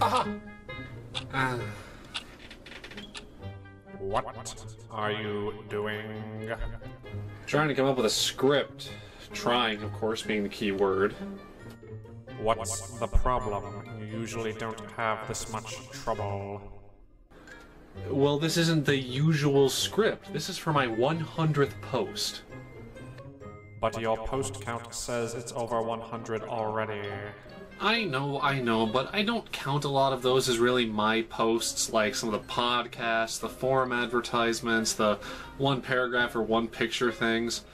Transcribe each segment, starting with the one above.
Aha! Ah. What are you doing? Trying to come up with a script. Trying, of course, being the key word. What's the problem? You usually don't have this much trouble. Well, this isn't the usual script. This is for my 100th post. But your post count says it's over 100 already. I know, I know, but I don't count a lot of those as really my posts, like some of the podcasts, the forum advertisements, the one paragraph or one picture things.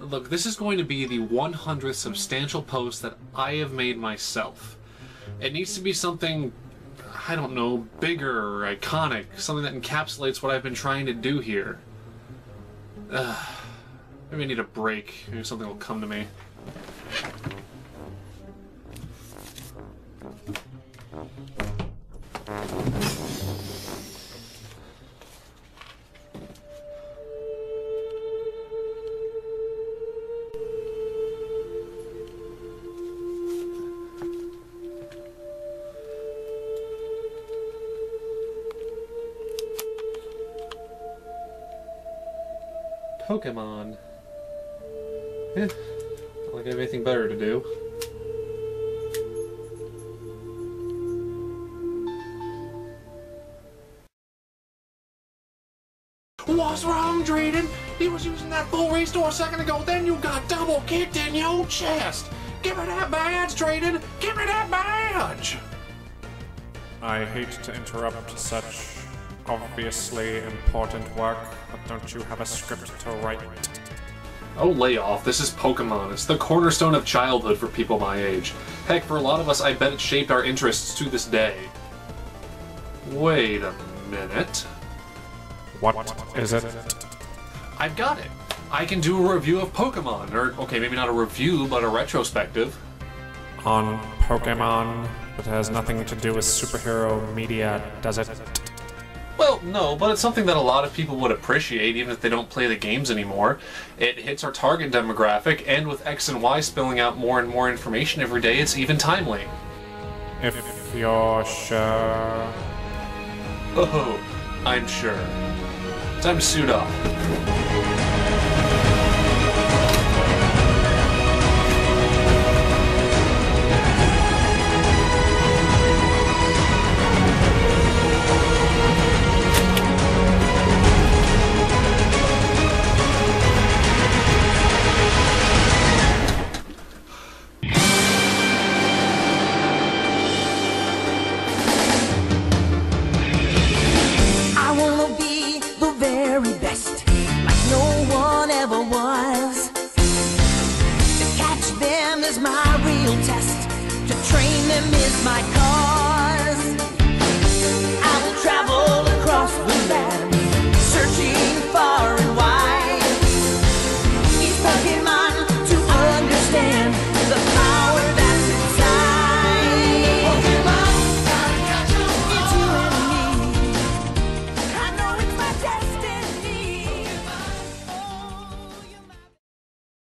Look, this is going to be the 100th substantial post that I have made myself. It needs to be something, I don't know, bigger or iconic, something that encapsulates what I've been trying to do here. Maybe I need a break. Maybe something will come to me. Pokemon. Eh, not like I have anything better to do. What's wrong, Drayden? He was using that full restore a second ago, then you got double kicked in your chest! Give me that badge, Drayden! Give me that badge! I hate to interrupt such obviously important work, but don't you have a script to write? Oh, lay off. This is Pokemon. It's the cornerstone of childhood for people my age. Heck, for a lot of us, I bet it shaped our interests to this day. Wait a minute. What is it? I've got it. I can do a review of Pokemon. Or, okay, maybe not a review, but a retrospective. On Pokemon, but has nothing to do with superhero media, does it? Well, no, but it's something that a lot of people would appreciate, even if they don't play the games anymore. It hits our target demographic, and with X and Y spilling out more and more information every day, it's even timely. If you're sure. Oh, I'm sure. Time to suit up. Is my real test, to train them is my cause.